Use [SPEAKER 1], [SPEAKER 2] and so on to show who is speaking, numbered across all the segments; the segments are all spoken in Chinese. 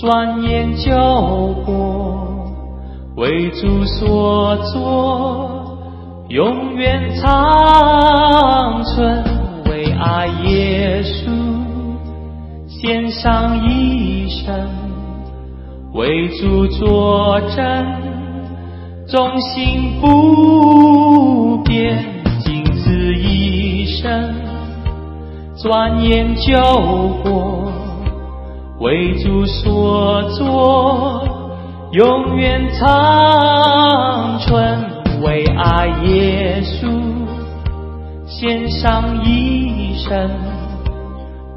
[SPEAKER 1] 转眼就过，为主所做，永远长存。为爱耶稣，献上一生，为主作证，忠心不变，仅此一生，转眼就过。为主所做，永远长存。为爱耶稣，献上一生，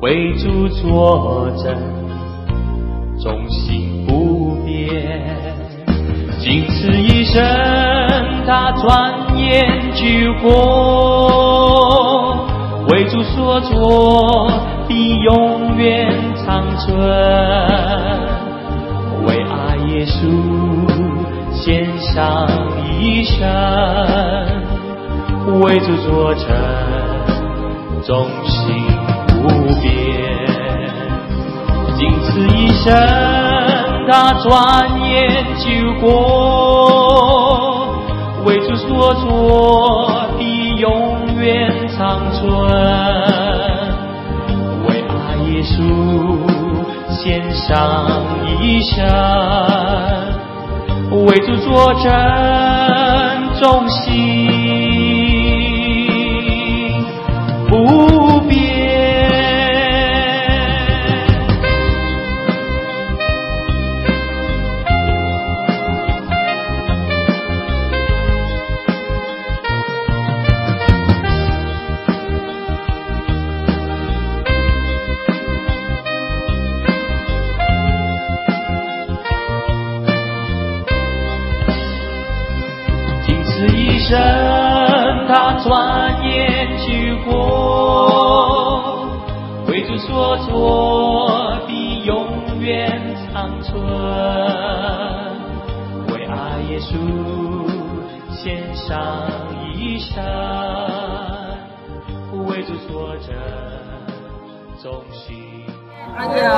[SPEAKER 1] 为主作证，忠心不变。仅此一生，他转眼就过。为主所做，必永远为爱耶稣，献上一生，为主作成，忠心不变。仅此一生，他转眼就过。为主所做，的永远长存。为阿耶稣，献上一生，为主作战，忠心此一生，他转眼去过。为主所做，的永远长存。为爱耶稣，献上一生。为主所证，忠心。
[SPEAKER 2] 哎呀，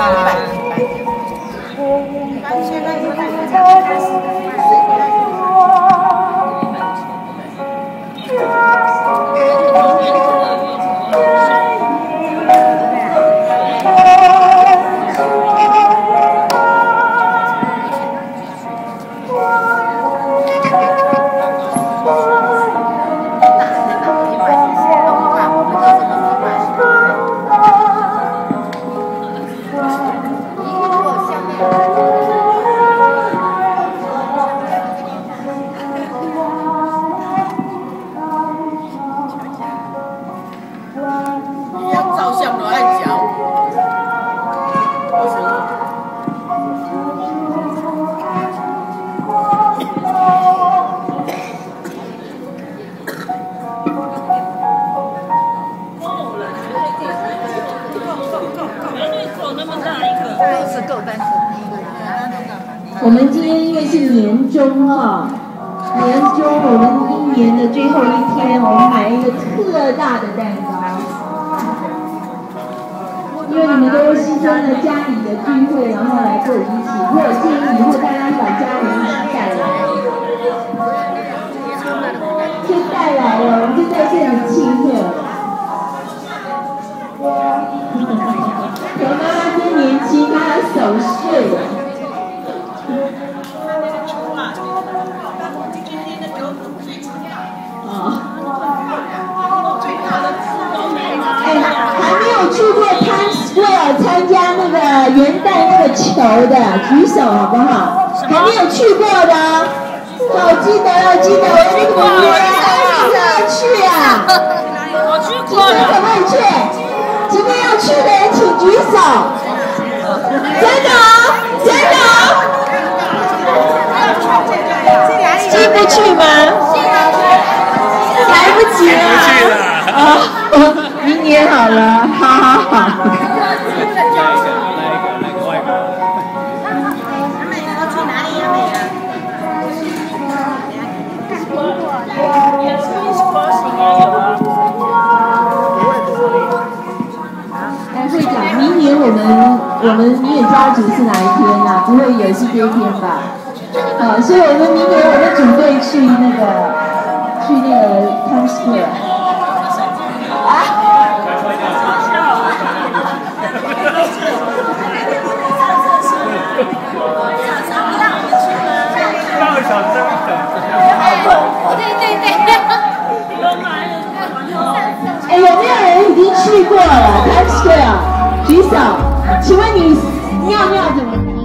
[SPEAKER 3] 我们今天因为是年终哈，年终我们一年的最后一天，我们买了一个特大的蛋糕，因为你们都牺牲了家里的聚会，然后来跟我一起，我建议以后大家把家人一起带来，球的，举手好不好？还没有去过的，好，记得要，记得我那个约，哎，你要去啊？
[SPEAKER 2] 我去
[SPEAKER 3] 今天可不可以去？今天要去的人请举手。真的哦，真的哦。进不去吗？来不及了。啊，明年好了，好好好。我们你也知家族是哪一天呐？不会也是这一天吧？好，所以我们明年我们准备去那个去那个 Times Square。请问你尿尿怎么？